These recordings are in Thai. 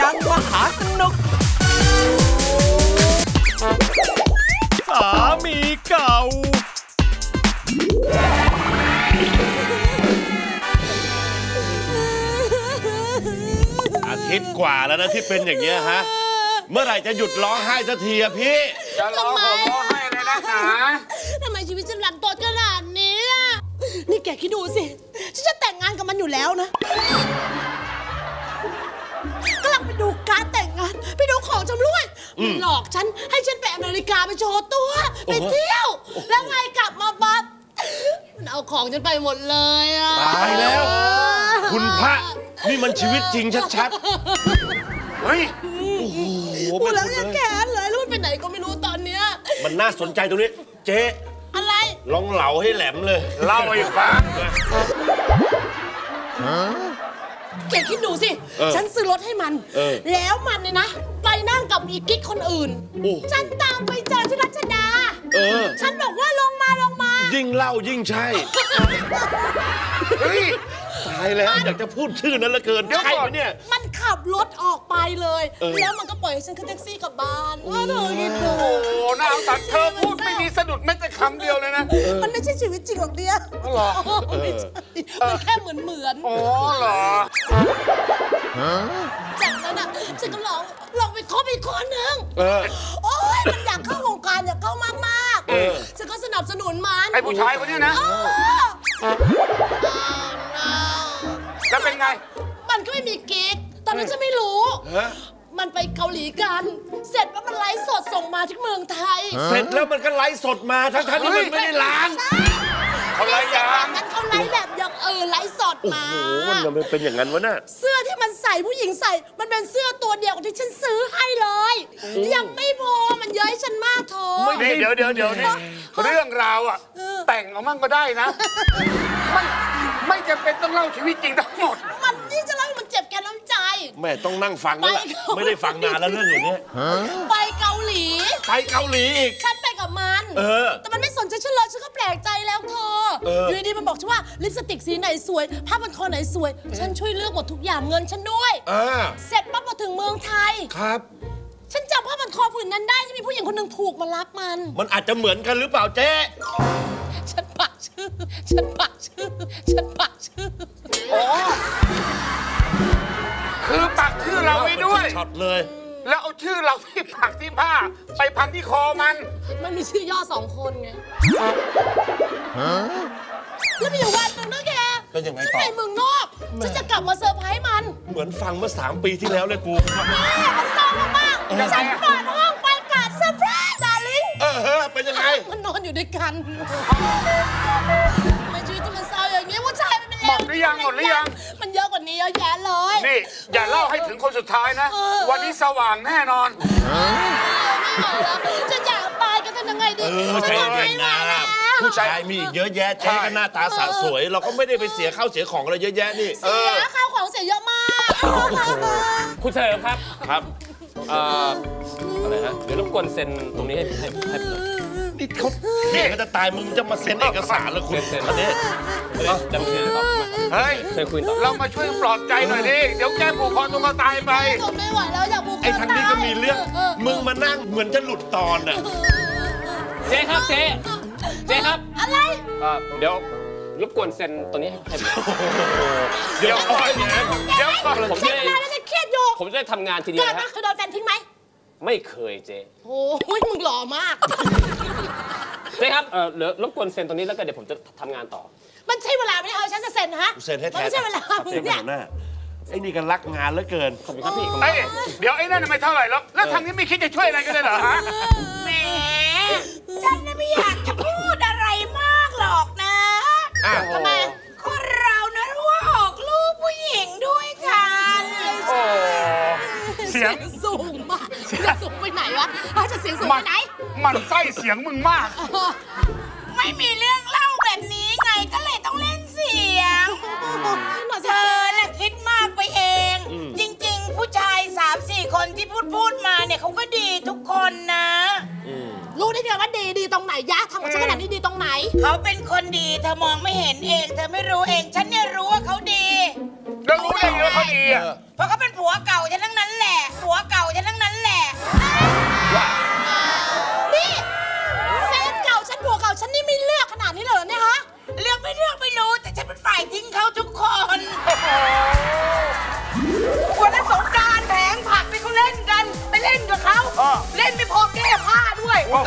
ดังมหาสนุก สามีเก่า อาทิตย์กว่าแล้วนะที่เป็นอย่างเงี้ยฮะ เมื่อไหร่จะหยุดร้องไห้สักทีอะพี่ จะร้องผมร้องให้เลยนะหนาทำไมชีวิตฉันรันทดขนาดนี้อะนี่แกคิดดูสิ ฉันจะแต่งงานกับมันอยู่แล้วนะ มันหลอกฉันให้ฉันไปอเมริกาไปโชว์ตัวไปเที่ยว แล้วไงกลับมาปั๊บมันเอาของฉันไปหมดเลยอะตายแล้ว คุณพระนี่มันชีวิตจริงชัดเฮ้ยๆโอ้โหพูดแล้วไม่ยังพูดแขเลยนเลยแล้วมันไปไหนก็ไม่รู้ตอนเนี้ยมันน่าสนใจตรงนี้ เจ๊อะไรลองเหลาให้แหลมเลยเล่าให้ฟังแกคิดดูสิเออฉันซื้อรถให้มันเออแล้วมันเนี่ยนะ ไปนั่ง กับอีกิ๊กคนอื่น โอ้ ฉันตามไปเจอที่รัชดา เออ ฉันบอกว่าลงมาลงมา ยิ่งเล่ายิ่งใช่ เฮ้ย ตายแล้ว อยากจะพูดชื่อนั้นเหลือเกินเดี๋ยวใช่ก่ไหอมนเนี่ย มันขับรถออกไปเลย เออ แล้วมันก็ปล่อยให้ฉันขึ้นแท็กซี่กลับบ้านว่าเธอคิดดูโอ้โหน่าเอาตัดเธอพูดไม่มีสะดุดแม้แต่คำเดียวเลยนะ มันไม่ใช่ชีวิตจริงหรอกเดียอ๋อเหรอ ไม่ใช่มันแค่เหมือนเหมือนอ๋อเหรอ จากนั้นอะฉันก็ลองลองไปคบอีกคนหนึ่งเออ โอ้ยมันอยากเข้าวงการอยากเข้ามากมากเออฉันก็สนับสนุนมันไอ้ผู้ชายคนเนี้ยนะแล้วเป็นไง มันก็ไม่มีกิ๊กตอนนั้นฉันไม่รู้ฮะมันไปเกาหลีกัน เสร็จแล้วมันไลฟ์สดส่งมาที่เมืองไทย เสร็จแล้วมันก็ไลฟ์สดมาทั้งๆที่มันไม่ได้ล้างเข ดโอ้มา โหมันมันเป็นอย่างนั้นวะน่ะ เสื้อที่มันใส่ผู้หญิงใส่ มันเป็นเสื้อตัวเดียวกับที่ฉันซื้อให้เลย ยังไม่พอมันเย้ยฉันมากโถ นี่เดี๋ยวเดี๋ยวเดี๋ยวนี่เรื่องราวอะ เออ แต่งเอามั่งก็ได้นะไม่ไม่จำเป็นต้องเล่าชีวิตจริงทั้งหมด มันนี่จะเล่าให้มันเจ็บแกนน้ำใจ แม่ต้องนั่งฟังแล้วล่ะไปเขาไม่ได้ฟังนานแล้วเรื่องอย่างเนี้ยไปเกาหลี ไปเกาหลีอีก ฉันไปกับมัน เออ แต่มันไม่ อเออออยู่ดีๆมันบอกฉันว่าลิปสติกสีไหนสวยผ้าพันคอไหนสวย ฉันช่วยเลือกหมดทุกอย่างเงินฉันด้วยอ่าเสร็จปั๊บมาถึงเมืองไทยครับฉันจำผ้าพันคอผืนนั้นได้ที่มีผู้หญิงคนหนึ่งผูกมารับมัน มันอาจจะเหมือนกันหรือเปล่าเจ๊ ฉันปักชื่อ ฉันปักชื่อ ฉันปักชื่ออ๋อคือปักชื่อเราไว้ด้วยช็อตเลย แล้วเอาชื่อเราที่ปักที่ผ้า ไปพันที่คอมัน มันมีชื่อย่อสองคนไงแล้วมีอยู่วันหนึ่งนะแกเป็นยังไงฉันต่อไปเมืองนอกฉันจะกลับมาเซอร์ไพรส์มัน เหมือนฟังเมื่อสามปีที่แล้วเลยกูแม่มันเศร้ามากยังไงๆฉันอะเปิดห้องไปกาดเซอร์ไพรส์ดาริ่งเออเฮ้อเป็นยังไง มันนอนอยู่ด้วยกันทำไมชีวิตที่มัน ดหรือยังหมดหรือยัง มันเยอะกว่านี้เยอะแยะเลย นี่ อย่าเล่าให้ถึงคนสุดท้ายนะเออวันนี้สว่างแน่นอนไม่ไหวแล้วจะอยากตายกันทำยังไงดีเออใจเย็นนะผู้ชายมีอีกเยอะแยะเจ๊ก็หน้าตาสาวสวย เราก็ไม่ได้ไปเสียข้าวเสียของอะไรเยอะแยะนี่ เสียข้าวของเสียเยอะมากคุณเฉลิมครับ ครับเอ่ออะไรฮะ เดี๋ยวรบกวนเซ็นตรงนี้ให้ให้ให้ผมห น่อยนี่เขาเถียงกันจะตายมึงจะมาเซ็นเอกสารแล้วคุณเซ็นอันนี้เดี๋ยวจะคุยต่อมาครับเฮ้ยเชิญคุยต่อเรามาช่วยปลอบใจหน่อยดิเดี๋ยวแกผูกคอตรงก็ตายไปทนไม่ไหวแล้วอยากบุกไอ้ทางนี้ก็มีเรื่องมึงมานั่งเหมือนจะหลุดตอนอะเจ๊ครับเจ๊เจ๊ครับอะไรเอ่อเดี๋ยวรบกวนเซ็นตรงนี้ให้ให้ผมหน่อยเดี๋ยวก่อนนะเดี๋ยวก่อนผมเช็จะคได้นานแล้วเนี่ยเครียดอยู่ผมจะได้ทำงานทีเดียเกิวดนะมาฮะเคยโดนแฟนทิ้งไหม ไม่เคยเจ๊โอ้ยมึงหล่อมาก เจ๊ครับเอ่อเดี๋ยวรบกวนเซ็นตรงนี้แล้วก็เดี๋ยวผมจะทำงานต่อ มันใช่เวลาไม่ได้เอาฉันจะเซ็นนะฮะกูเซ็นให้แทมันนไม่ใช่เวลามึงเซ็นเนี่ยหัวหน้าไอ้นี่ก็รักงานเหลือเกิน ขอบคุณครับพี่ขอบคุณเอ้ยครับเดี๋ยวไอ้นั่นไม่เท่าไหร่หรอก แล้วทางนี้ไม่คิดจะช่วยอะไรกันเลยเหรอฮะ แหมฉันน่ะไม่อยากจะพูดอะไรมากหรอกนะอะทำไม คนเรานะว่าออกลูกผู้หญิงด้วยกัน โอ้ เสียง สูงมาก เสียงสูงไปไหนวะเขาจะเสียงสูงไปไหน มันไส้เสียงมึงมาก ไม่มีเรื่องเล่าแบบนี้ไงก็เลยต้องเล่นเสียง เธอแหละคิดมากไปเอง จริงๆ ผู้ชายสามสี่คนที่พูดพูดมาเนี่ยเขาก็ดีทุกคนนะ รู้ได้ไงว่าดีดีตรงไหนยะทำกับฉันขนาดนี้ดีตรงไหน เขาเป็นคนดีเธอมองไม่เห็นเอง เธอไม่รู้เองฉันเนี่ยรู้ว่าเขาดี แล้วรู้ได้ยังว่าเขาดีอะเพราะเขาเป็นผัวเก่าฉันทั้งนั้นแหละ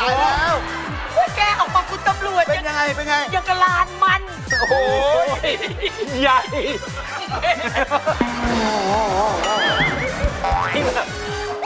ตายแล้วว่แกออกมาคุณตำรวจเป็นยังไงเป็นไงยังกระลานมัน โอ้ยใหญ่